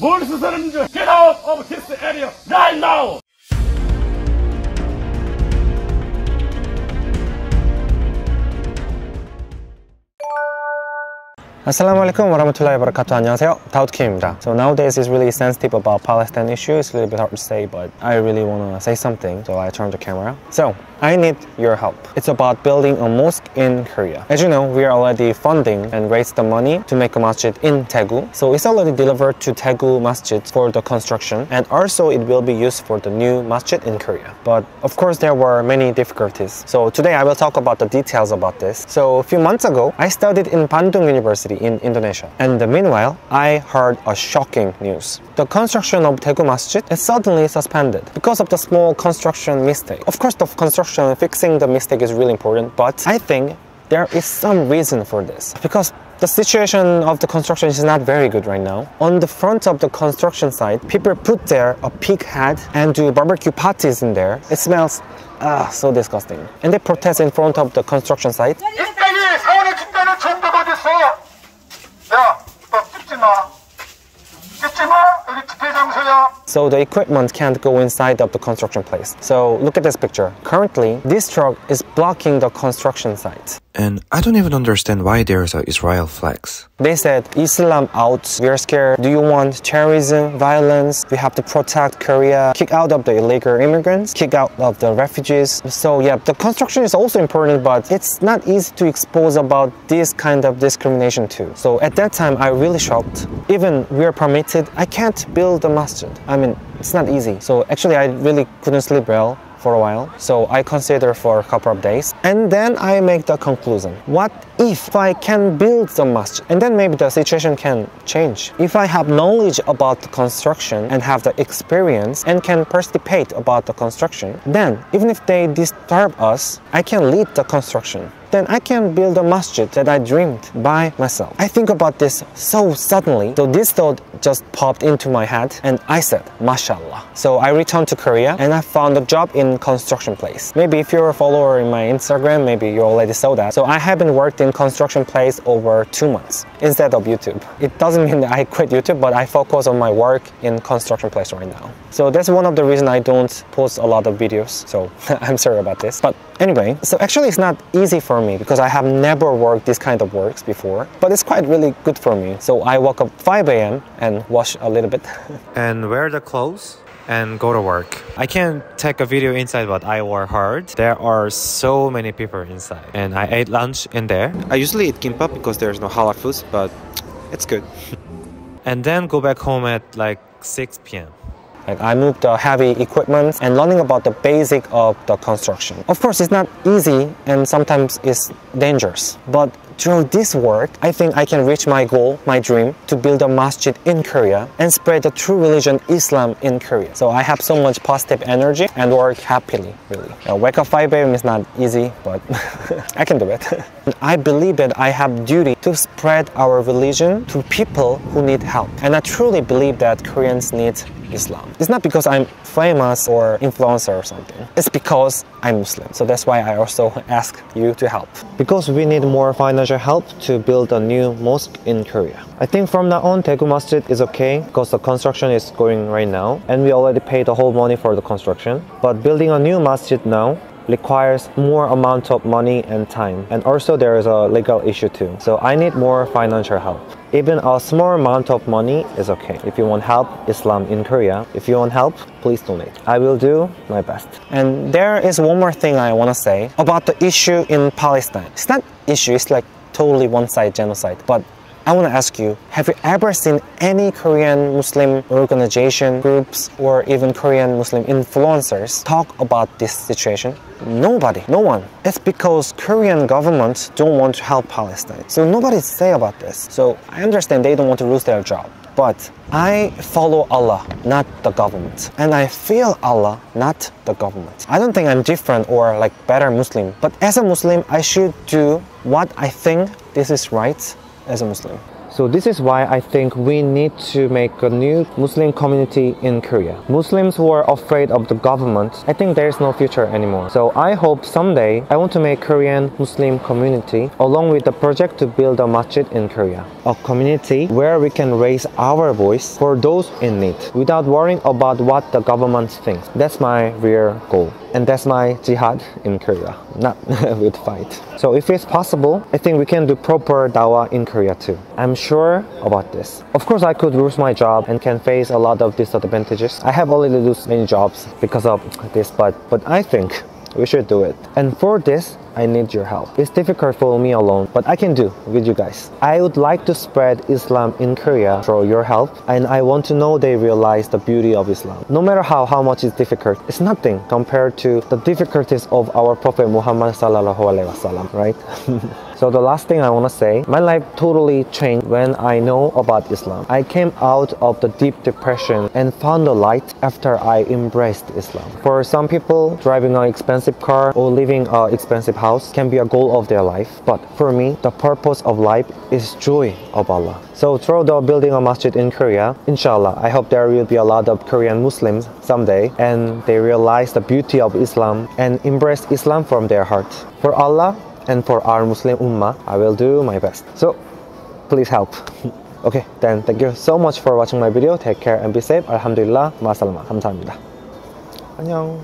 뭘 수사하는지 get out of this area right now. Assalamu alaikum warahmatullahi wabarakatuh. 안녕하세요. 다우드킴입니다. So nowadays it's really sensitive about Palestine issue. It's a little bit hard to say, but I really want to say something. So I turned the camera. So I need your help. It's about building a mosque in Korea. As you know, we are already funding and raised the money to make a masjid in Daegu. So it's already delivered to Daegu Masjid for the construction and also it will be used for the new masjid in Korea. But of course there were many difficulties. So today I will talk about the details about this. So a few months ago, I studied in Bandung University in Indonesia. And meanwhile, I heard a shocking news. The construction of Daegu Masjid is suddenly suspended because of the small construction mistake. Of course, the construction fixing the mistake is really important, but I think there is some reason for this because the situation of the construction is not very good right now. On the front of the construction site, people put there a pig head and do barbecue parties in there. It smells ah, so disgusting. And they protest in front of the construction site. So the equipment can't go inside of the construction place. So look at this picture. Currently, this truck is blocking the construction site. And I don't even understand why there's a Israel flags. They said, Islam out, we are scared. Do you want terrorism, violence? We have to protect Korea, kick out of the illegal immigrants, kick out of the refugees. So yeah, the construction is also important, but it's not easy to expose about this kind of discrimination too. So at that time, I really shocked. Even we are permitted, I can't build a masjid. I mean, it's not easy. So actually, I really couldn't sleep well for a while. So I consider for a couple of days. And then I make the conclusion. What if I can build the masjid? And then maybe the situation can change. If I have knowledge about the construction and have the experience and can participate about the construction, then even if they disturb us, I can lead the construction then I can build a masjid that I dreamed by myself. I think about this so suddenly, so this thought just popped into my head and I said, mashallah. So I returned to Korea and I found a job in construction place. Maybe if you're a follower in my Instagram, maybe you already saw that. So I haven't worked in construction place over two months instead of YouTube. It doesn't mean that I quit YouTube, but I focus on my work in construction place right now. So that's one of the reasons I don't post a lot of videos. So I'm sorry about this. But anyway, so actually it's not easy for me because I have never worked this kind of works before. But it's quite really good for me. So I woke up 5 a.m. and wash a little bit. And wear the clothes and go to work. I can't take a video inside, but I work hard. There are so many people inside. And I ate lunch in there. I usually eat kimbap because there's no halal foods, but it's good. and then go back home at like 6 p.m. Like I moved the heavy equipment and learning about the basic of the construction. Of course, it's not easy and sometimes it's dangerous. But through this work, I think I can reach my goal, my dream, to build a masjid in Korea and spread the true religion Islam in Korea. So I have so much positive energy and work happily, really. Uh, wake up 5 a.m. is not easy, but I can do it. I believe that I have duty to spread our religion to people who need help. And I truly believe that Koreans need Islam. It's not because I'm famous or influencer or something. It's because I'm Muslim. So that's why I also ask you to help. Because we need more financial help to build a new mosque in Korea. I think from now on, Daegu Masjid is okay because the construction is going right now and we already paid the whole money for the construction. But building a new masjid now requires more amount of money and time. And also there is a legal issue too. So I need more financial help. Even a small amount of money is okay. If you want help Islam in Korea, if you want help, please donate. I will do my best. And there is one more thing I want to say about the issue in Palestine. It's not issue, it's like totally one-side genocide. But I want to ask you, have you ever seen any Korean Muslim organization, groups, or even Korean Muslim influencers talk about this situation? Nobody, no one. It's because Korean government don't want to help Palestine. So nobody say about this. So I understand they don't want to lose their job. But I follow Allah, not the government. And I feel Allah, not the government. I don't think I'm different or like better Muslim. But as a Muslim, I should do what I think this is right as a Muslim. So this is why I think we need to make a new Muslim community in Korea. Muslims who are afraid of the government, I think there is no future anymore. So I hope someday I want to make Korean Muslim community along with the project to build a masjid in Korea. A community where we can raise our voice for those in need without worrying about what the government thinks. That's my real goal. And that's my jihad in Korea, not with fight. So if it's possible, I think we can do proper dawah in Korea too. I'm sure about this. Of course, I could lose my job and can face a lot of disadvantages. I have already lost many jobs because of this, but but I think we should do it. And for this, I need your help. It's difficult for me alone, but I can do with you guys. I would like to spread Islam in Korea through your help, and I want to know they realize the beauty of Islam. No matter how, how much it's difficult, it's nothing compared to the difficulties of our Prophet Muhammad sallallahu alaihi wasallam, right? So the last thing I want to say, my life totally changed when I know about Islam. I came out of the deep depression and found the light after I embraced Islam. For some people, driving an expensive car or living an expensive house can be a goal of their life. But for me, the purpose of life is joy of Allah. So through the building a masjid in Korea, inshallah, I hope there will be a lot of Korean Muslims someday and they realize the beauty of Islam and embrace Islam from their heart. For Allah, and for our Muslim Ummah, I will do my best. So please help. okay, then thank you so much for watching my video. Take care and be safe. Alhamdulillah. Masalama. 감사합니다. 안녕.